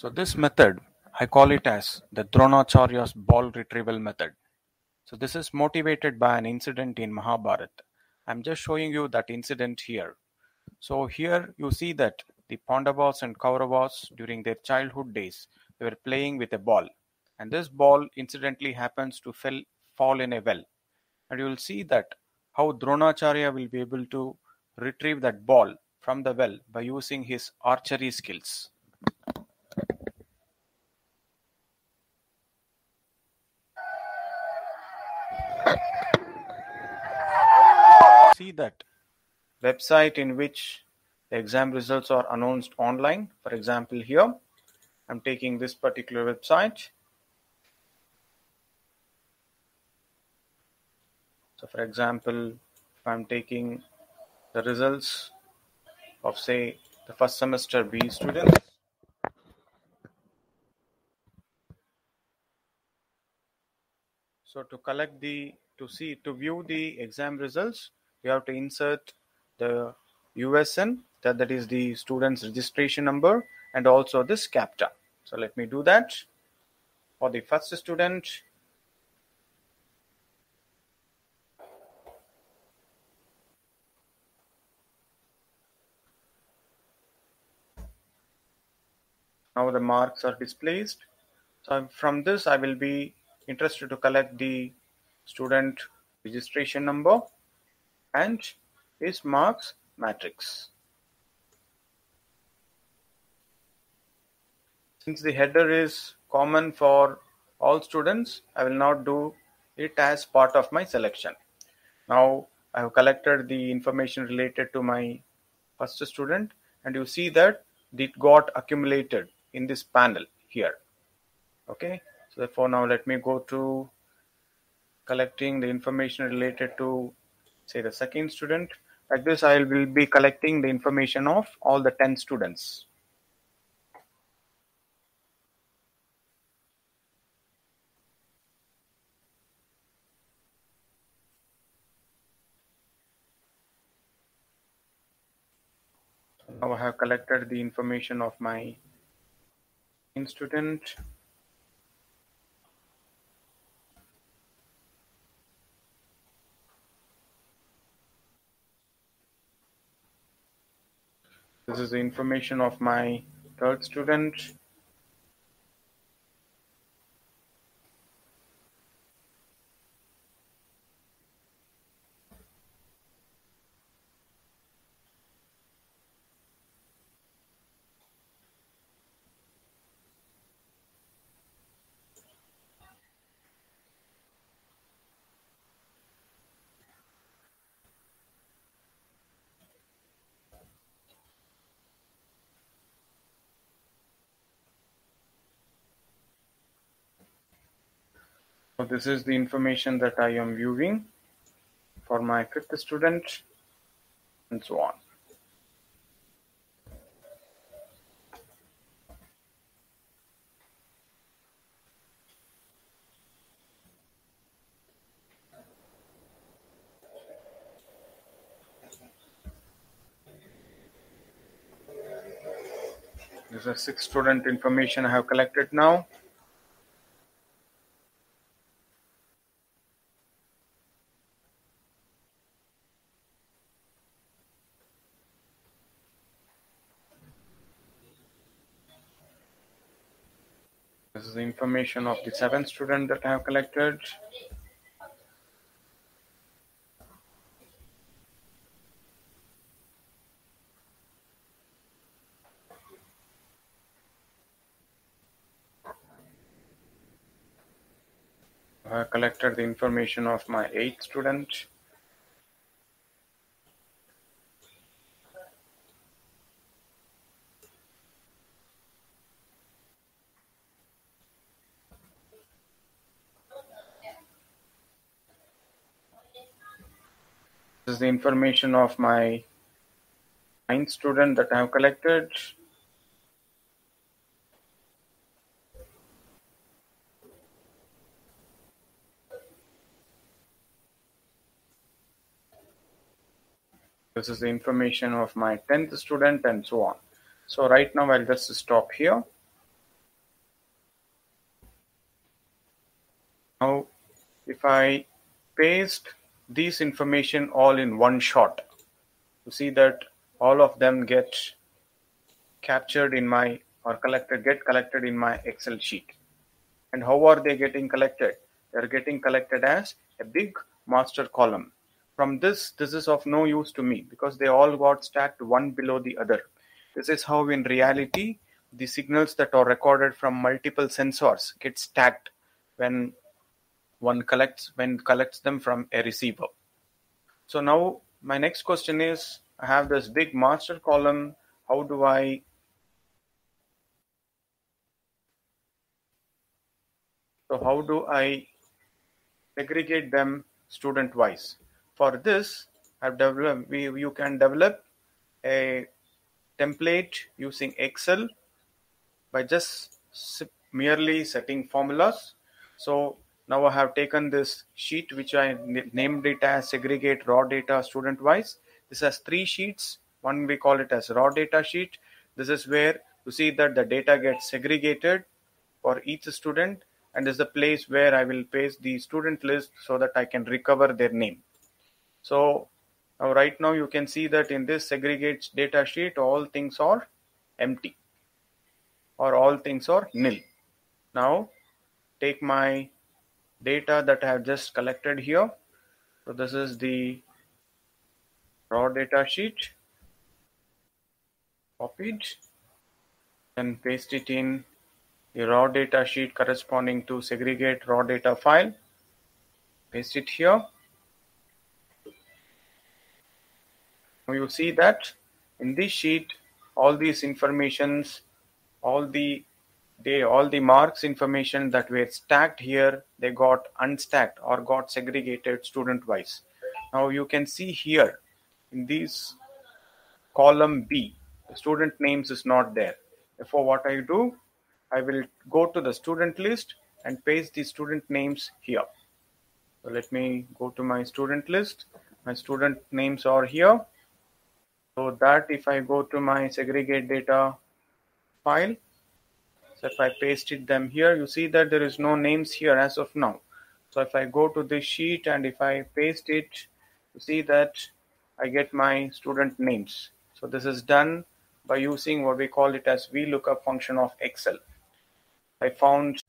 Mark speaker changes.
Speaker 1: So this method, I call it as the Dronacharya's ball retrieval method. So this is motivated by an incident in Mahabharata. I'm just showing you that incident here. So here you see that the Pandavas and Kauravas during their childhood days, they were playing with a ball. And this ball incidentally happens to fell, fall in a well. And you will see that how Dronacharya will be able to retrieve that ball from the well by using his archery skills. See that website in which the exam results are announced online. For example, here I'm taking this particular website. So, for example, if I'm taking the results of, say, the first semester B students, so to collect the to see to view the exam results, we have to insert the USN that that is the student's registration number and also this CAPTCHA. So let me do that for the first student. Now the marks are displayed. So from this I will be interested to collect the student registration number and his marks matrix. Since the header is common for all students, I will not do it as part of my selection. Now I have collected the information related to my first student and you see that it got accumulated in this panel here. Okay, so therefore now let me go to collecting the information related to say the second student. Like this, I will be collecting the information of all the 10 students. Now I have collected the information of my student. This is the information of my third student. So this is the information that I am viewing for my fifth student and so on. This is six student information I have collected now. This is the information of the seventh student that I have collected. I collected the information of my eighth student. This is the information of my ninth student that I have collected. This is the information of my 10th student and so on. So right now I'll just stop here. Now if I paste these information all in one shot, you see that all of them get captured in my or collected get collected in my Excel sheet. And how are they getting collected? They're getting collected as a big master column. From this, this is of no use to me because they all got stacked one below the other. This is how in reality the signals that are recorded from multiple sensors get stacked when one collects when collects them from a receiver. So now my next question is I have this big master column. How do I so how do I segregate them student wise? For this, I've developed we you can develop a template using Excel by just merely setting formulas. So now I have taken this sheet which I named it as segregate raw data student wise. This has three sheets. One we call it as raw data sheet. This is where you see that the data gets segregated for each student and is the place where I will paste the student list so that I can recover their name. So now right now you can see that in this segregate data sheet all things are empty or all things are nil. Now take my data that I have just collected here. So this is the raw data sheet. Copied and paste it in the raw data sheet corresponding to segregate raw data file. Paste it here. Now you see that in this sheet all these informations all the they all the marks information that were stacked here they got unstacked or got segregated student wise now you can see here in this column b the student names is not there. Therefore what i do i will go to the student list and paste the student names here. So let me go to my student list. My student names are here. So that if i go to my segregate data file so if I pasted them here, you see that there is no names here as of now. So if I go to this sheet and if I paste it, you see that I get my student names. So this is done by using what we call it as VLOOKUP function of Excel. I found